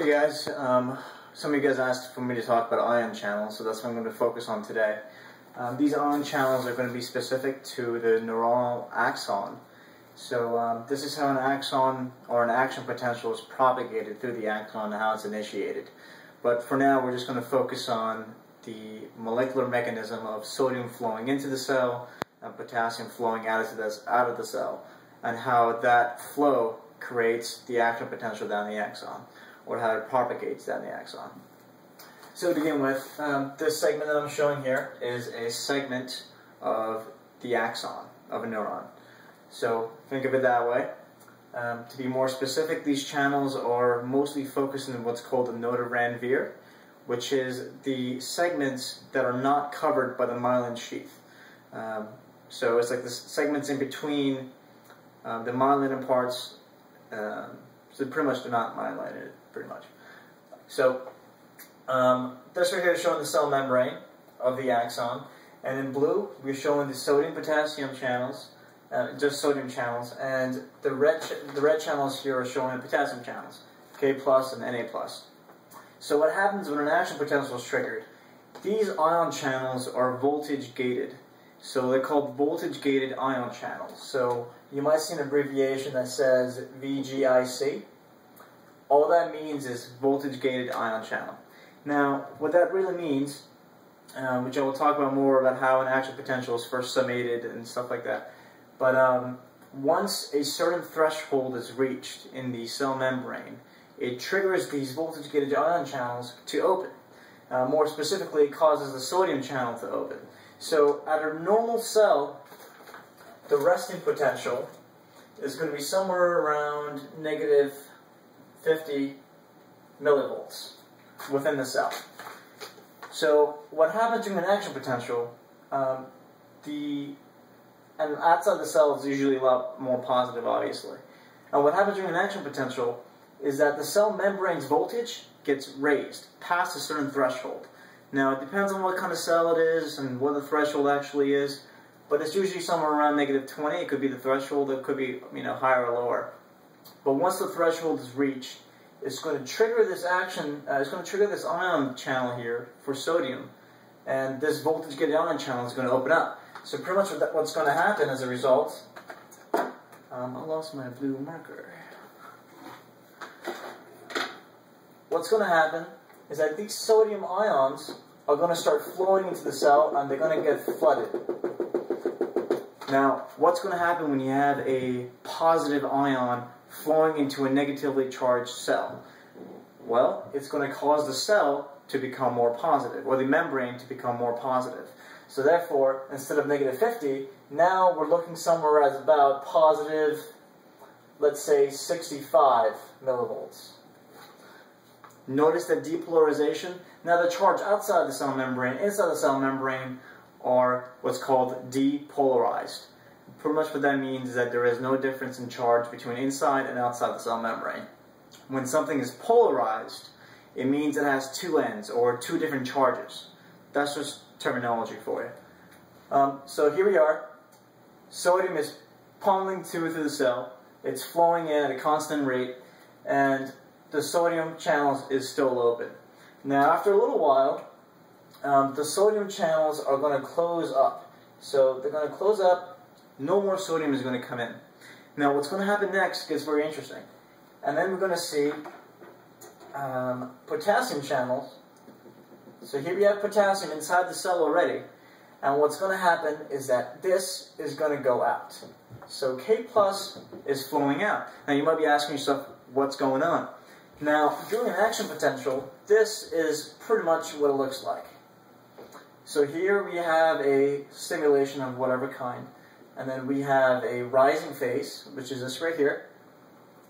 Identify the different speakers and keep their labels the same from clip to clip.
Speaker 1: Hey guys, um, some of you guys asked for me to talk about ion channels, so that's what I'm going to focus on today. Um, these ion channels are going to be specific to the neuronal axon. So um, this is how an axon or an action potential is propagated through the axon and how it's initiated. But for now, we're just going to focus on the molecular mechanism of sodium flowing into the cell and potassium flowing out of the, out of the cell, and how that flow creates the action potential down the axon, or how it propagates down the axon. So to begin with, um, this segment that I'm showing here is a segment of the axon of a neuron. So think of it that way. Um, to be more specific, these channels are mostly focused in what's called the of Ranvier, which is the segments that are not covered by the myelin sheath. Um, so it's like the segments in between um, the myelin parts. Um, so pretty much they're not myelinated, pretty much. So um, this right here is showing the cell membrane of the axon, and in blue we're showing the sodium-potassium channels, uh, just sodium channels, and the red the red channels here are showing the potassium channels, K plus and Na plus. So what happens when an action potential is triggered? These ion channels are voltage gated. So they're called voltage gated ion channels. So you might see an abbreviation that says VGIC. All that means is voltage gated ion channel. Now, what that really means, uh, which I will talk about more about how an action potential is first summated and stuff like that, but um, once a certain threshold is reached in the cell membrane, it triggers these voltage-gated ion channels to open. Uh, more specifically, it causes the sodium channel to open. So at a normal cell, the resting potential is going to be somewhere around negative 50 millivolts within the cell. So what happens during an action potential, um, the and outside the cell is usually a lot more positive, obviously. And what happens during an action potential is that the cell membrane's voltage gets raised past a certain threshold. Now, it depends on what kind of cell it is and what the threshold actually is, but it's usually somewhere around negative 20. It could be the threshold, it could be, you know, higher or lower. But once the threshold is reached, it's going to trigger this action, uh, it's going to trigger this ion channel here for sodium, and this voltage gated ion channel is going to open up. So pretty much what's going to happen as a result, um, I lost my blue marker. What's going to happen is that these sodium ions are going to start flowing into the cell and they're going to get flooded. Now, what's going to happen when you have a positive ion flowing into a negatively charged cell? Well, it's going to cause the cell to become more positive, or the membrane to become more positive. So therefore, instead of negative 50, now we're looking somewhere as about positive, let's say 65 millivolts. Notice that depolarization. Now the charge outside the cell membrane, inside the cell membrane, are what's called depolarized. Pretty much what that means is that there is no difference in charge between inside and outside the cell membrane. When something is polarized, it means it has two ends, or two different charges. That's just terminology for you. Um, so here we are. Sodium is pummeling through the cell. It's flowing in at a constant rate, and the sodium channels is still open. Now, after a little while, um, the sodium channels are going to close up. So they're going to close up. No more sodium is going to come in. Now, what's going to happen next gets very interesting. And then we're going to see um, potassium channels so here we have potassium inside the cell already. And what's going to happen is that this is going to go out. So K plus is flowing out. Now you might be asking yourself, what's going on? Now, during an action potential, this is pretty much what it looks like. So here we have a stimulation of whatever kind. And then we have a rising phase, which is this right here.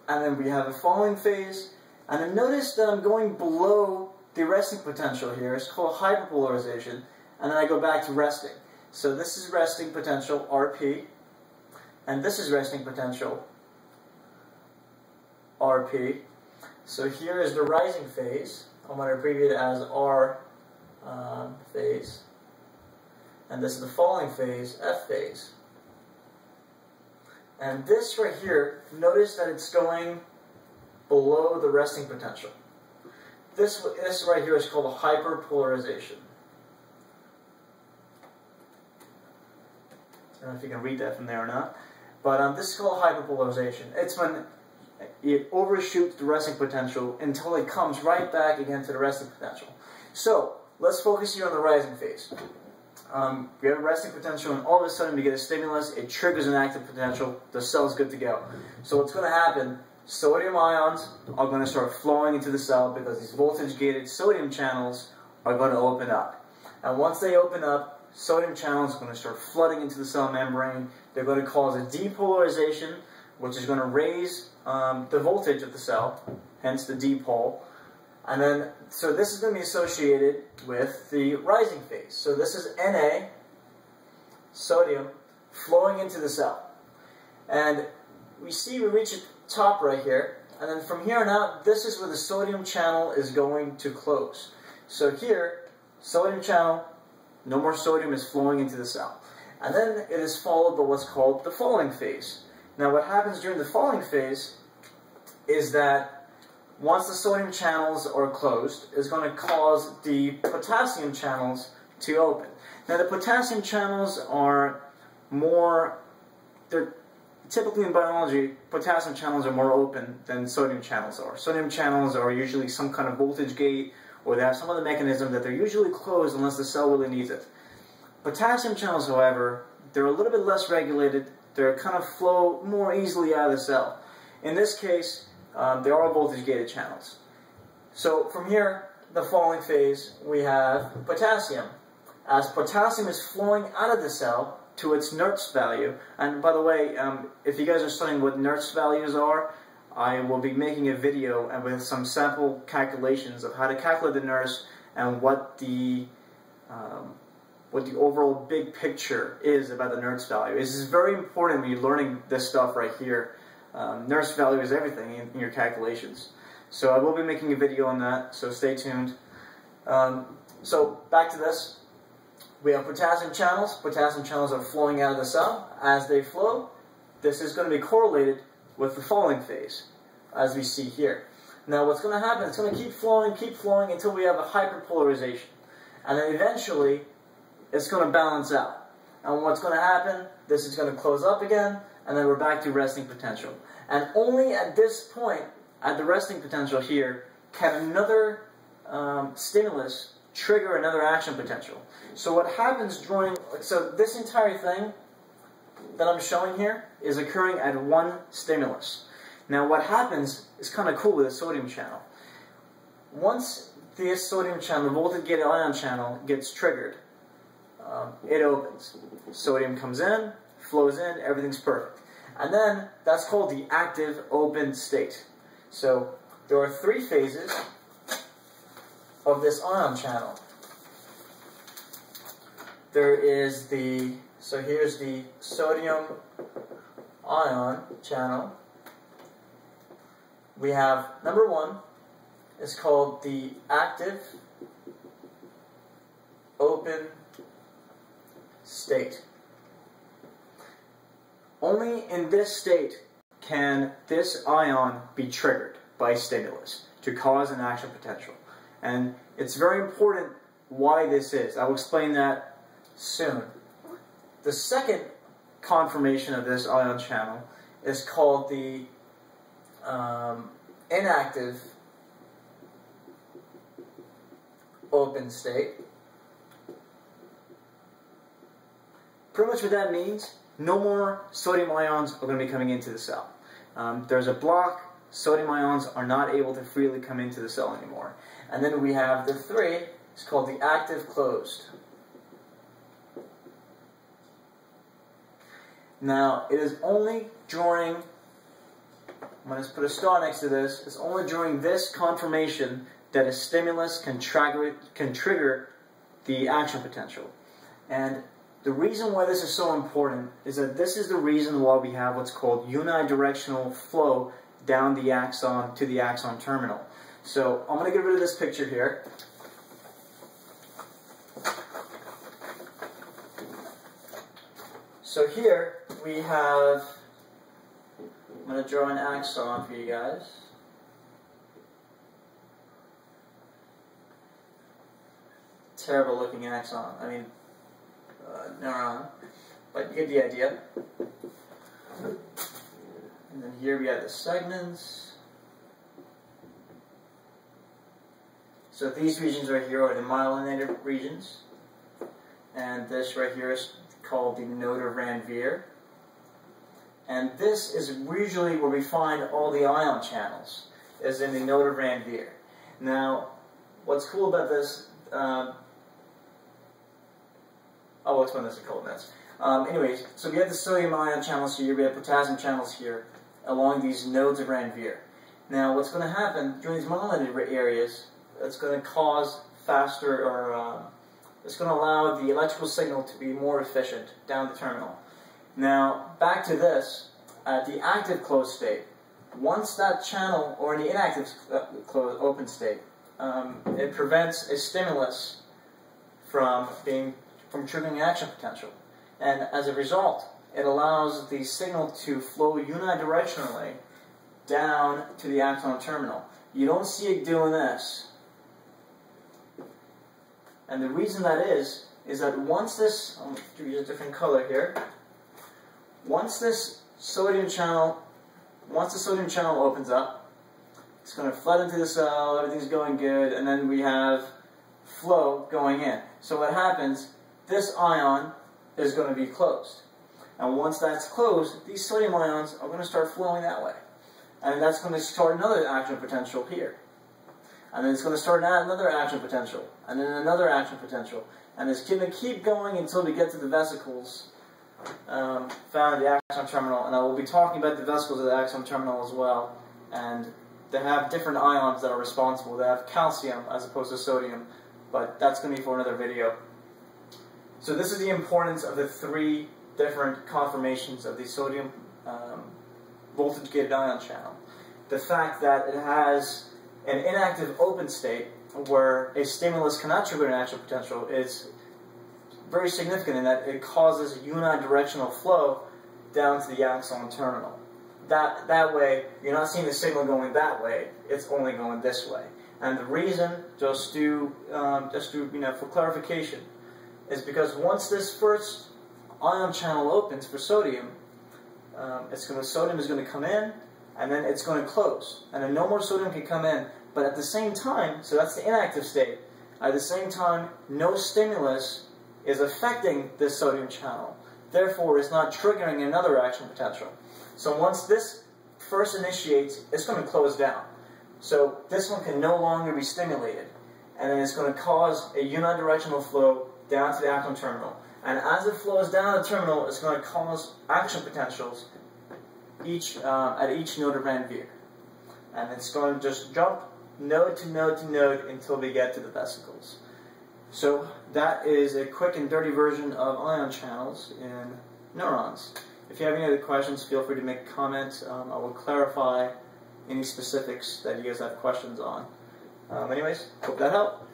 Speaker 1: And then we have a falling phase. And then notice that I'm going below the resting potential here. It's called hyperpolarization, and then I go back to resting. So this is resting potential, RP, and this is resting potential, RP. So here is the rising phase. I'm going to abbreviate it as R um, phase. And this is the falling phase, F phase. And this right here, notice that it's going below the resting potential. this, this right here is called a hyperpolarization. I don't know if you can read that from there or not. But um, this is called hyperpolarization. It's when it overshoots the resting potential until it comes right back again to the resting potential. So, let's focus here on the rising phase. Um, we have a resting potential, and all of a sudden we get a stimulus, it triggers an active potential, the cell's good to go. So what's going to happen, sodium ions are going to start flowing into the cell because these voltage-gated sodium channels are going to open up. And once they open up, sodium channels are going to start flooding into the cell membrane. They're going to cause a depolarization, which is going to raise um, the voltage of the cell, hence the dipole. And then, so this is going to be associated with the rising phase. So this is Na, sodium, flowing into the cell. And we see we reach the top right here, and then from here on out, this is where the sodium channel is going to close. So here, sodium channel, no more sodium is flowing into the cell. And then it is followed by what's called the falling phase. Now what happens during the falling phase is that once the sodium channels are closed, is going to cause the potassium channels to open. Now the potassium channels are more, they're typically in biology, potassium channels are more open than sodium channels are. Sodium channels are usually some kind of voltage gate or they have some other mechanism that they're usually closed unless the cell really needs it. Potassium channels, however, they're a little bit less regulated. They kind of flow more easily out of the cell. In this case, um, they are voltage-gated channels. So from here, the falling phase, we have potassium. As potassium is flowing out of the cell to its Nernst value, and by the way, um, if you guys are studying what Nernst values are, I will be making a video and with some sample calculations of how to calculate the Nernst and what the um, what the overall big picture is about the Nernst value. This is very important when you're learning this stuff right here. Um, Nernst value is everything in, in, your calculations. So I will be making a video on that, so stay tuned. Um, so back to this. We have potassium channels. Potassium channels are flowing out of the cell. As they flow, this is going to be correlated with the falling phase, as we see here. Now what's going to happen, it's going to keep flowing, keep flowing until we have a hyperpolarization. And then eventually, it's going to balance out. And what's going to happen, this is going to close up again, and then we're back to resting potential. And only at this point, at the resting potential here, can another um, stimulus trigger another action potential. So what happens during, so this entire thing that I'm showing here is occurring at one stimulus. Now what happens is kind of cool with a sodium channel. Once the sodium channel, the voltage-gated ion channel, gets triggered, um, it opens. Sodium comes in, flows in, everything's perfect. And then that's called the active open state. So there are three phases of this ion channel. There is the, so here's the sodium ion channel. We have number one is called the active open state. Only in this state can this ion be triggered by stimulus to cause an action potential. And it's very important why this is. I'll explain that soon. The second conformation of this ion channel is called the um, inactive open state. Pretty much what that means, no more sodium ions are going to be coming into the cell. Um, there's a block, sodium ions are not able to freely come into the cell anymore. And then we have the three, it's called the active closed. Now, it is only during, I'm going to put a star next to this, it's only during this conformation that a stimulus can, can trigger the action potential. And the reason why this is so important is that this is the reason why we have what's called unidirectional flow down the axon to the axon terminal. So I'm going to get rid of this picture here. So here we have, I'm going to draw an axon for you guys. terrible looking axon. I mean, neuron. But you get the idea. And then here we have the segments. So these regions right here are the myelinated regions. And this right here is called the node of Ranvier. And this is usually where we find all the ion channels, is in the node of Ranvier. Now, what's cool about this, um, oh, will explain this in a couple minutes. Um, anyways, so we have the sodium ion channels here, we have potassium channels here, along these nodes of Ranvier. Now, what's going to happen during these myelinated areas, it's going to cause faster, or uh, it's going to allow the electrical signal to be more efficient down the terminal. Now, back to this, at the active closed state, once that channel, or in the inactive uh, closed, open state, um, it prevents a stimulus from being from triggering action potential. And as a result, it allows the signal to flow unidirectionally down to the axon terminal. You don't see it doing this. And the reason that is, is that once this, I'll you a different color here, once this sodium channel, once the sodium channel opens up, it's going to flood into the cell, everything's going good, and then we have flow going in. So what happens, this ion is going to be closed. And once that's closed, these sodium ions are going to start flowing that way. And that's going to start another action potential here. And then it's going to start another action potential. And then another action potential. And it's going to keep going until we get to the vesicles um, found in the axon terminal. And I will be talking about the vesicles of the axon terminal as well. And they have different ions that are responsible. They have calcium as opposed to sodium. But that's going to be for another video. So this is the importance of the three different conformations of the sodium um, voltage gated ion channel. The fact that it has an inactive open state where a stimulus cannot trigger an action potential is very significant in that it causes unidirectional flow down to the axon terminal. That, that way, you're not seeing the signal going that way, it's only going this way. And the reason, just to, um, just to, you know, for clarification, is because once this first ion channel opens for sodium, um, it's going to, sodium is going to come in, and then it's going to close. And then no more sodium can come in, but at the same time, so that's the inactive state, at the same time, no stimulus is affecting this sodium channel. Therefore, it's not triggering another action potential. So once this first initiates, it's going to close down. So this one can no longer be stimulated. And then it's going to cause a unidirectional flow down to the axon terminal. And as it flows down the terminal, it's going to cause action potentials each uh, at each node of Ranvier. And it's going to just jump node to node to node until we get to the vesicles. So that is a quick and dirty version of ion channels in neurons. If you have any other questions, feel free to make comments. Um, I will clarify any specifics that you guys have questions on. Um, anyways, hope that helped.